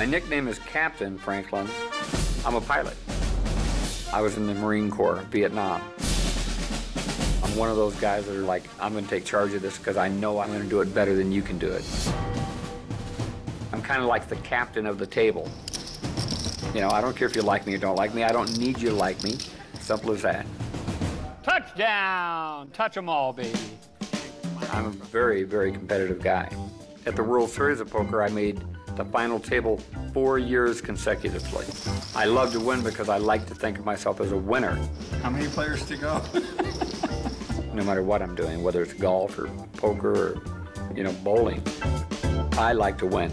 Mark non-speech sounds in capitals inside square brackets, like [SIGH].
My nickname is Captain Franklin. I'm a pilot. I was in the Marine Corps, Vietnam. I'm one of those guys that are like, I'm going to take charge of this because I know I'm going to do it better than you can do it. I'm kind of like the captain of the table. You know, I don't care if you like me or don't like me. I don't need you to like me. Simple as that. Touchdown! Touch 'em all, baby. I'm a very, very competitive guy. At the World Series of Poker, I made the final table four years consecutively. I love to win because I like to think of myself as a winner, How many players to go? [LAUGHS] no matter what I'm doing, whether it's golf or poker or, you know, bowling. I like to win.